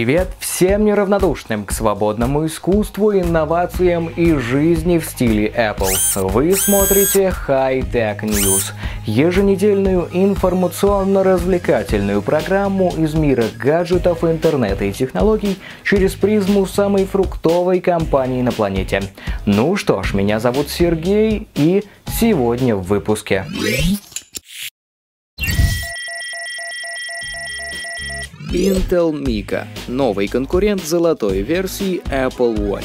Привет всем неравнодушным к свободному искусству, инновациям и жизни в стиле Apple. Вы смотрите High Tech News, еженедельную информационно-развлекательную программу из мира гаджетов, интернета и технологий через призму самой фруктовой компании на планете. Ну что ж, меня зовут Сергей и сегодня в выпуске. Intel Mica – новый конкурент золотой версии Apple Watch.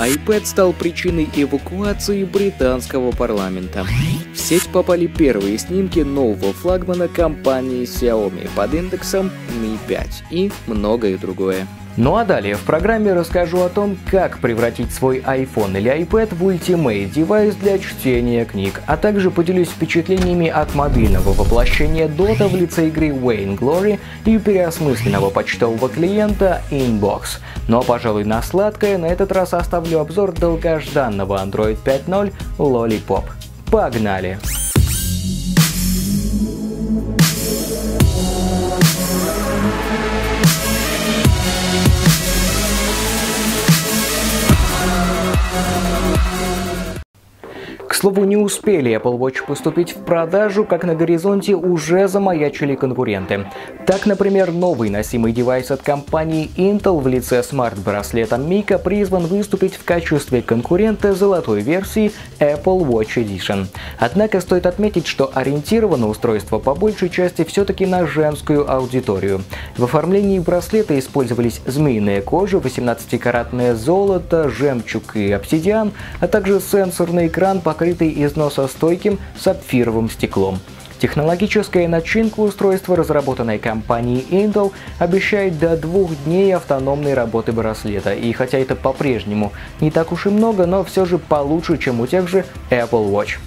iPad стал причиной эвакуации британского парламента. В сеть попали первые снимки нового флагмана компании Xiaomi под индексом Mi 5 и многое другое. Ну а далее в программе расскажу о том, как превратить свой iPhone или iPad в Ultimate девайс для чтения книг, а также поделюсь впечатлениями от мобильного воплощения Dota в лице игры Wayne Glory и переосмысленного почтового клиента Inbox. Но, пожалуй, на сладкое на этот раз оставлю обзор долгожданного Android 5.0 Lollipop. Погнали! Слову, не успели Apple Watch поступить в продажу, как на горизонте уже замаячили конкуренты. Так, например, новый носимый девайс от компании Intel в лице смарт-браслета Mika призван выступить в качестве конкурента золотой версии Apple Watch Edition. Однако стоит отметить, что ориентировано устройство по большей части все-таки на женскую аудиторию. В оформлении браслета использовались змеиная кожа, 18-каратное золото, жемчуг и обсидиан, а также сенсорный экран, покрытый покрытый износостойким сапфировым стеклом. Технологическая начинка устройства, разработанной компанией Intel, обещает до двух дней автономной работы браслета. И хотя это по-прежнему не так уж и много, но все же получше, чем у тех же Apple Watch.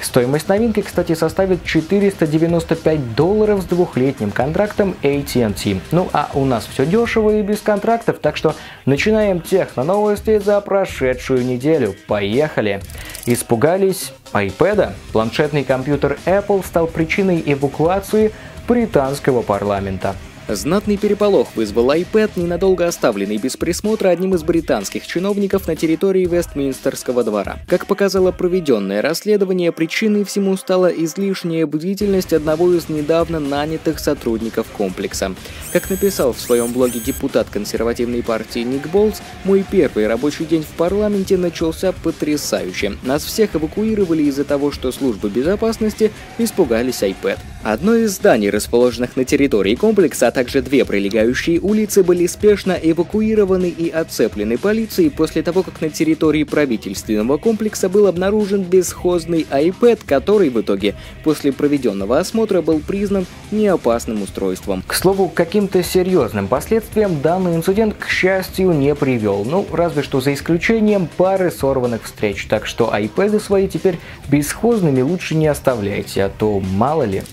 Стоимость новинки, кстати, составит 495 долларов с двухлетним контрактом AT&T. Ну а у нас все дешево и без контрактов, так что начинаем техно-новости за прошедшую неделю. Поехали! Испугались iPad? Планшетный компьютер Apple стал причиной эвакуации британского парламента. Знатный переполох вызвал iPad, ненадолго оставленный без присмотра одним из британских чиновников на территории Вестминстерского двора. Как показало проведенное расследование, причиной всему стала излишняя бдительность одного из недавно нанятых сотрудников комплекса. Как написал в своем блоге депутат консервативной партии Ник Болс, мой первый рабочий день в парламенте начался потрясающе. Нас всех эвакуировали из-за того, что службы безопасности испугались iPad. Одно из зданий, расположенных на территории комплекса, также две прилегающие улицы были спешно эвакуированы и оцеплены полицией после того, как на территории правительственного комплекса был обнаружен бесхозный iPad, который в итоге после проведенного осмотра был признан неопасным устройством. К слову, к каким-то серьезным последствиям данный инцидент, к счастью, не привел. Ну, разве что за исключением пары сорванных встреч. Так что iPad свои теперь бесхозными лучше не оставляйте, а то мало ли.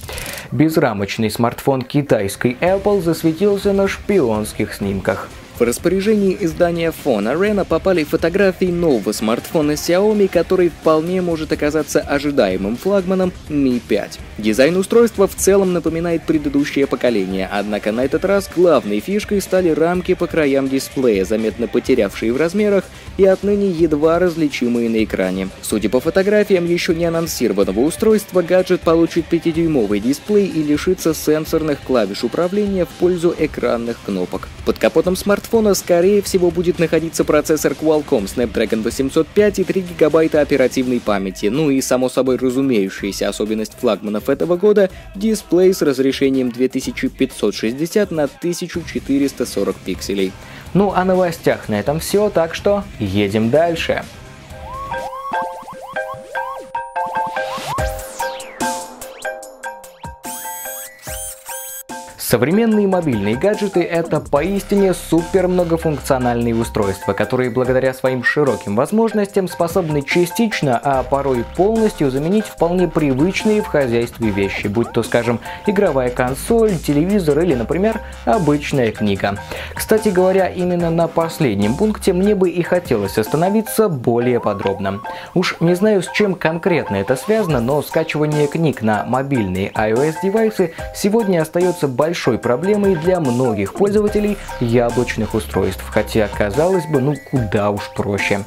Безрамочный смартфон китайской Apple засветился на шпионских снимках. В распоряжении издания Phone Arena попали фотографии нового смартфона Xiaomi, который вполне может оказаться ожидаемым флагманом Mi 5. Дизайн устройства в целом напоминает предыдущее поколение, однако на этот раз главной фишкой стали рамки по краям дисплея, заметно потерявшие в размерах и отныне едва различимые на экране. Судя по фотографиям еще не анонсированного устройства, гаджет получит 5-дюймовый дисплей и лишится сенсорных клавиш управления в пользу экранных кнопок. Под капотом смартфона смартфона, скорее всего, будет находиться процессор Qualcomm Snapdragon 805 и 3 гигабайта оперативной памяти. Ну и, само собой разумеющаяся особенность флагманов этого года — дисплей с разрешением 2560 на 1440 пикселей. Ну а новостях на этом все, так что едем дальше. Современные мобильные гаджеты — это поистине супер многофункциональные устройства, которые благодаря своим широким возможностям способны частично, а порой полностью заменить вполне привычные в хозяйстве вещи, будь то, скажем, игровая консоль, телевизор или, например, обычная книга. Кстати говоря, именно на последнем пункте мне бы и хотелось остановиться более подробно. Уж не знаю, с чем конкретно это связано, но скачивание книг на мобильные iOS-девайсы сегодня остается большим большой проблемой для многих пользователей яблочных устройств, хотя, казалось бы, ну куда уж проще.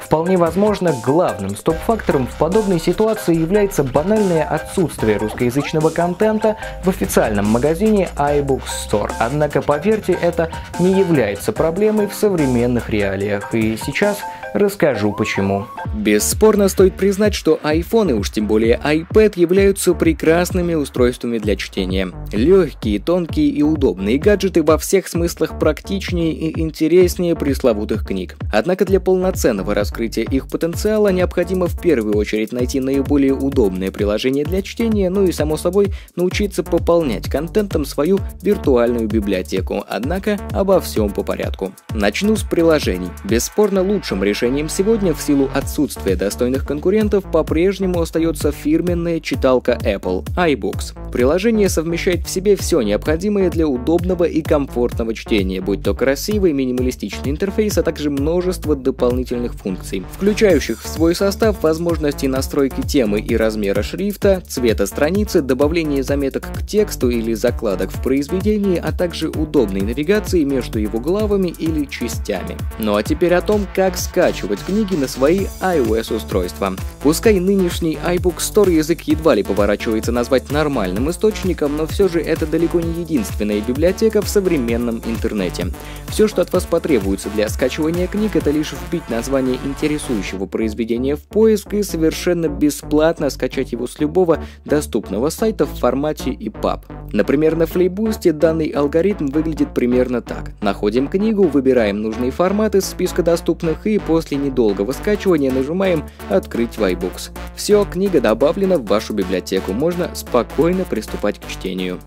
Вполне возможно, главным стоп-фактором в подобной ситуации является банальное отсутствие русскоязычного контента в официальном магазине iBooks Store. Однако, поверьте, это не является проблемой в современных реалиях. И сейчас Расскажу почему. Бесспорно стоит признать, что iPhone и уж тем более iPad являются прекрасными устройствами для чтения. Легкие, тонкие и удобные гаджеты во всех смыслах практичнее и интереснее пресловутых книг. Однако для полноценного раскрытия их потенциала необходимо в первую очередь найти наиболее удобное приложение для чтения, ну и само собой научиться пополнять контентом свою виртуальную библиотеку. Однако обо всем по порядку. Начну с приложений. Бесспорно лучшим решением решением сегодня в силу отсутствия достойных конкурентов по-прежнему остается фирменная читалка Apple iBooks. Приложение совмещает в себе все необходимое для удобного и комфортного чтения, будь то красивый минималистичный интерфейс, а также множество дополнительных функций, включающих в свой состав возможности настройки темы и размера шрифта, цвета страницы, добавления заметок к тексту или закладок в произведении, а также удобной навигации между его главами или частями. Ну а теперь о том, как скачать скачивать книги на свои iOS-устройства. Пускай нынешний iBook Store язык едва ли поворачивается назвать нормальным источником, но все же это далеко не единственная библиотека в современном интернете. Все, что от вас потребуется для скачивания книг, это лишь вбить название интересующего произведения в поиск и совершенно бесплатно скачать его с любого доступного сайта в формате EPUB. Например, на Флейбусте данный алгоритм выглядит примерно так. Находим книгу, выбираем нужный формат из списка доступных и после недолгого скачивания нажимаем «Открыть в iBooks». Все, книга добавлена в вашу библиотеку, можно спокойно приступать к чтению.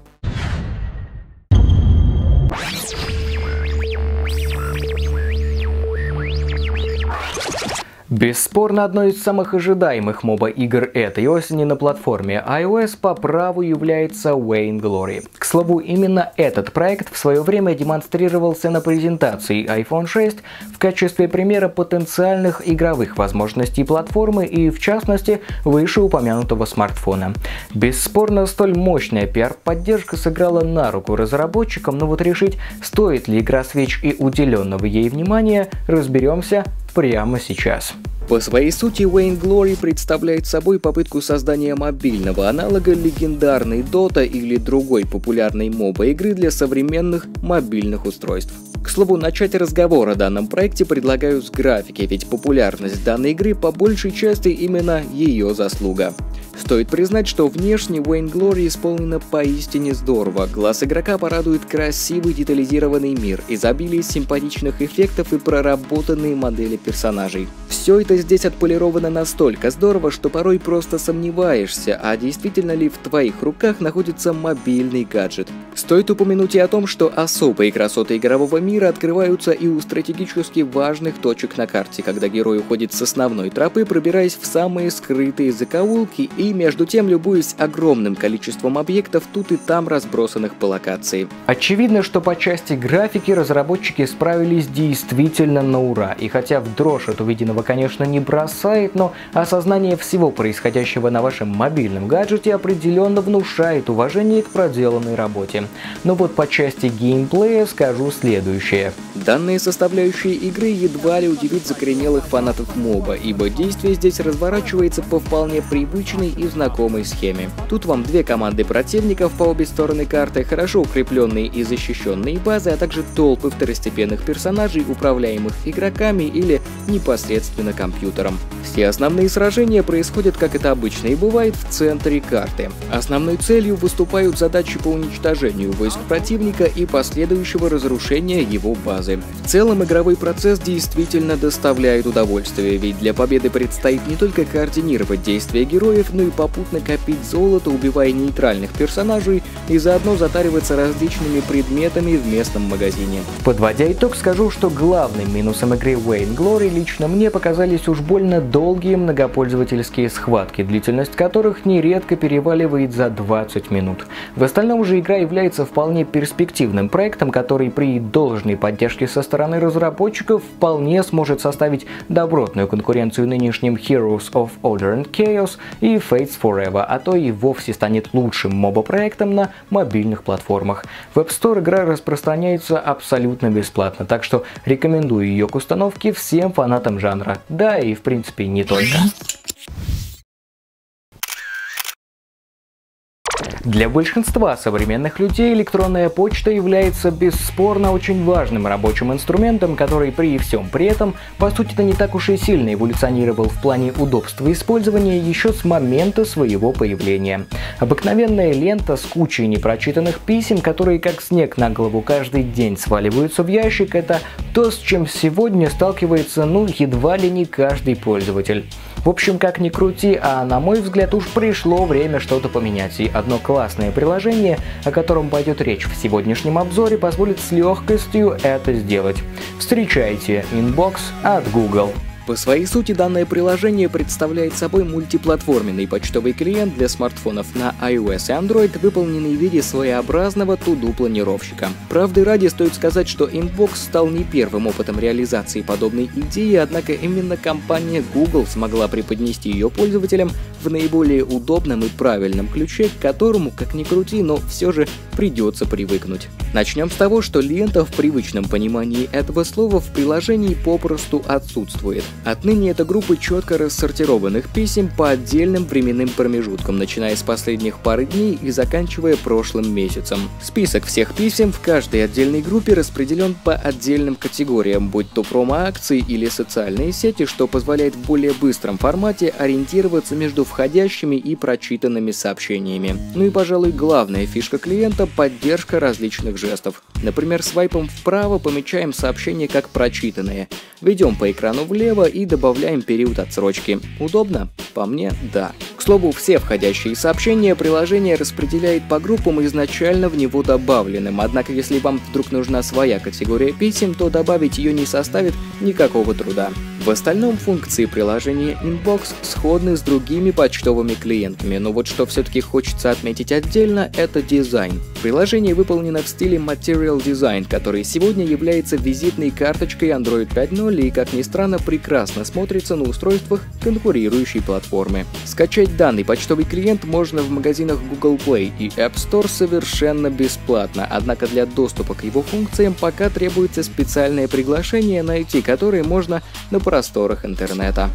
Бесспорно, одной из самых ожидаемых моба-игр этой осени на платформе iOS по праву является Wayne Glory. К слову, именно этот проект в свое время демонстрировался на презентации iPhone 6 в качестве примера потенциальных игровых возможностей платформы и, в частности, вышеупомянутого смартфона. Бесспорно, столь мощная пиар-поддержка сыграла на руку разработчикам, но вот решить, стоит ли игра свеч и уделенного ей внимания, разберемся прямо сейчас. По своей сути, Wayne Glory представляет собой попытку создания мобильного аналога легендарной Dota или другой популярной моба игры для современных мобильных устройств. К слову, начать разговор о данном проекте предлагаю с графики, ведь популярность данной игры по большей части именно ее заслуга. Стоит признать, что внешне Wayne Glory исполнена поистине здорово. Глаз игрока порадует красивый детализированный мир, изобилие симпатичных эффектов и проработанные модели персонажей. Все это здесь отполировано настолько здорово, что порой просто сомневаешься, а действительно ли в твоих руках находится мобильный гаджет. Стоит упомянуть и о том, что особые красоты игрового мира открываются и у стратегически важных точек на карте, когда герой уходит с основной тропы, пробираясь в самые скрытые закоулки и между тем любуюсь огромным количеством объектов тут и там разбросанных по локации. Очевидно, что по части графики разработчики справились действительно на ура, и хотя в дрожь от увиденного, конечно, не бросает, но осознание всего происходящего на вашем мобильном гаджете определенно внушает уважение к проделанной работе. Но вот по части геймплея скажу следующее. Данные составляющие игры едва ли удивит закоренелых фанатов моба, ибо действие здесь разворачивается по вполне привычной и знакомой схеме. Тут вам две команды противников по обе стороны карты, хорошо укрепленные и защищенные базы, а также толпы второстепенных персонажей, управляемых игроками или непосредственно компьютером. Все основные сражения происходят, как это обычно и бывает, в центре карты. Основной целью выступают задачи по уничтожению войск противника и последующего разрушения его базы. В целом игровой процесс действительно доставляет удовольствие, ведь для победы предстоит не только координировать действия героев, но и попутно копить золото, убивая нейтральных персонажей и заодно затариваться различными предметами в местном магазине. Подводя итог, скажу, что главным минусом игры Wayne Glory лично мне показались уж больно долгие многопользовательские схватки, длительность которых нередко переваливает за 20 минут. В остальном же игра является вполне перспективным проектом, который при должной поддержки со стороны разработчиков вполне сможет составить добротную конкуренцию нынешним Heroes of Order and Chaos и Fates Forever, а то и вовсе станет лучшим моба-проектом на мобильных платформах. В App Store игра распространяется абсолютно бесплатно, так что рекомендую ее к установке всем фанатам жанра. Да и в принципе не только. Для большинства современных людей электронная почта является бесспорно очень важным рабочим инструментом, который при всем при этом, по сути-то не так уж и сильно эволюционировал в плане удобства использования еще с момента своего появления. Обыкновенная лента с кучей непрочитанных писем, которые как снег на голову каждый день сваливаются в ящик, это то, с чем сегодня сталкивается ну едва ли не каждый пользователь. В общем, как ни крути, а на мой взгляд уж пришло время что-то поменять, и одно классное приложение, о котором пойдет речь в сегодняшнем обзоре, позволит с легкостью это сделать. Встречайте Inbox от Google. По своей сути, данное приложение представляет собой мультиплатформенный почтовый клиент для смартфонов на iOS и Android, выполненный в виде своеобразного туду-планировщика. Правды ради стоит сказать, что Inbox стал не первым опытом реализации подобной идеи, однако именно компания Google смогла преподнести ее пользователям в наиболее удобном и правильном ключе, к которому, как ни крути, но все же придется привыкнуть. Начнем с того, что лента в привычном понимании этого слова в приложении попросту отсутствует. Отныне это группы четко рассортированных писем по отдельным временным промежуткам, начиная с последних пары дней и заканчивая прошлым месяцем. Список всех писем в каждой отдельной группе распределен по отдельным категориям, будь то промо-акции или социальные сети, что позволяет в более быстром формате ориентироваться между входящими и прочитанными сообщениями. Ну и, пожалуй, главная фишка клиента — поддержка различных жестов. Например, свайпом вправо помечаем сообщение как прочитанные, ведем по экрану влево и добавляем период отсрочки. Удобно? По мне, да. Слову, все входящие сообщения приложение распределяет по группам изначально в него добавленным, однако если вам вдруг нужна своя категория писем, то добавить ее не составит никакого труда. В остальном функции приложения Inbox сходны с другими почтовыми клиентами, но вот что все-таки хочется отметить отдельно, это дизайн. Приложение выполнено в стиле Material Design, который сегодня является визитной карточкой Android 5.0 и, как ни странно, прекрасно смотрится на устройствах конкурирующей платформы. Скачать данный почтовый клиент можно в магазинах Google Play и App Store совершенно бесплатно, однако для доступа к его функциям пока требуется специальное приглашение, найти которое можно на просторах интернета.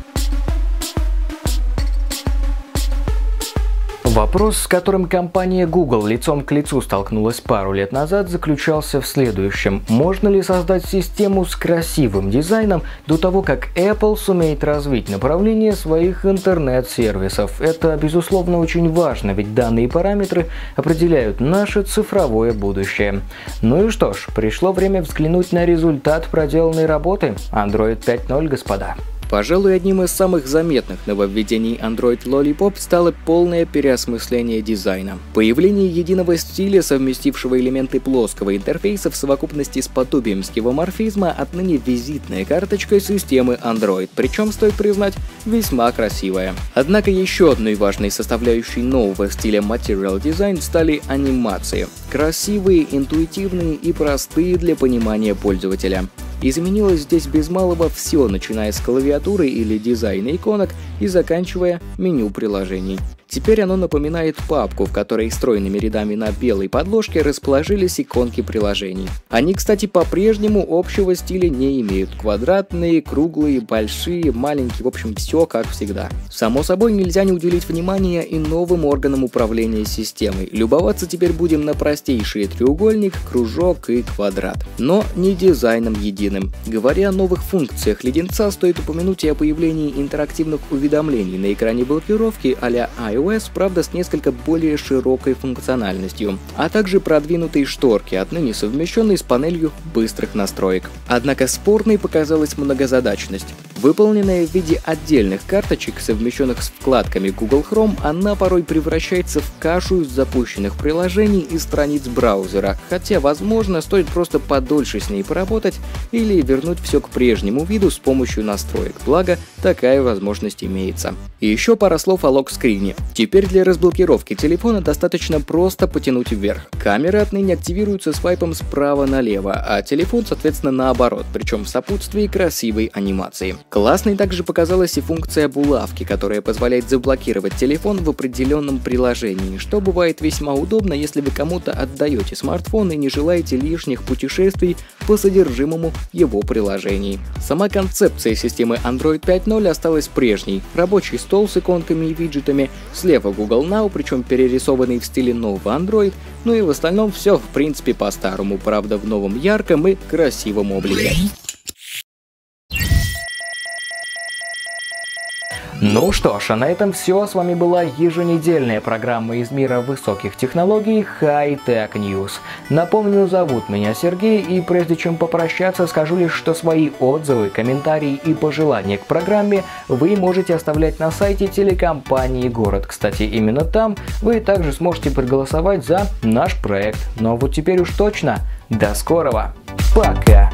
Вопрос, с которым компания Google лицом к лицу столкнулась пару лет назад, заключался в следующем. Можно ли создать систему с красивым дизайном до того, как Apple сумеет развить направление своих интернет-сервисов? Это, безусловно, очень важно, ведь данные параметры определяют наше цифровое будущее. Ну и что ж, пришло время взглянуть на результат проделанной работы. Android 5.0, господа. Пожалуй, одним из самых заметных нововведений Android Lollipop стало полное переосмысление дизайна. Появление единого стиля, совместившего элементы плоского интерфейса в совокупности с подобием скевоморфизма, отныне визитная карточка системы Android, причем, стоит признать, весьма красивая. Однако еще одной важной составляющей нового стиля Material Design стали анимации. Красивые, интуитивные и простые для понимания пользователя. Изменилось здесь без малого все, начиная с клавиатуры или дизайна иконок и заканчивая меню приложений. Теперь оно напоминает папку, в которой стройными рядами на белой подложке расположились иконки приложений. Они, кстати, по-прежнему общего стиля не имеют. Квадратные, круглые, большие, маленькие, в общем, все как всегда. Само собой, нельзя не уделить внимания и новым органам управления системой. Любоваться теперь будем на простейшие треугольник, кружок и квадрат. Но не дизайном единым. Говоря о новых функциях леденца, стоит упомянуть и о появлении интерактивных уведомлений на экране блокировки а-ля iOS, правда с несколько более широкой функциональностью, а также продвинутые шторки, отныне совмещенные с панелью быстрых настроек. Однако спорной показалась многозадачность. Выполненная в виде отдельных карточек, совмещенных с вкладками Google Chrome, она порой превращается в кашу из запущенных приложений и страниц браузера, хотя, возможно, стоит просто подольше с ней поработать или вернуть все к прежнему виду с помощью настроек, благо такая возможность имеется. И еще пара слов о локскрине. Теперь для разблокировки телефона достаточно просто потянуть вверх. Камеры отныне активируются свайпом справа налево, а телефон, соответственно, наоборот, причем в сопутствии красивой анимации. Классной также показалась и функция булавки, которая позволяет заблокировать телефон в определенном приложении, что бывает весьма удобно, если вы кому-то отдаете смартфон и не желаете лишних путешествий по содержимому его приложений. Сама концепция системы Android 5.0 осталась прежней. Рабочий стол с иконками и виджетами, слева Google Now, причем перерисованный в стиле нового Android, ну и в остальном все в принципе по-старому, правда в новом ярком и красивом облике. Ну что ж, а на этом все. С вами была еженедельная программа из мира высоких технологий High Tech News. Напомню, зовут меня Сергей, и прежде чем попрощаться, скажу лишь, что свои отзывы, комментарии и пожелания к программе вы можете оставлять на сайте телекомпании «Город». Кстати, именно там вы также сможете проголосовать за наш проект. Но вот теперь уж точно. До скорого. Пока.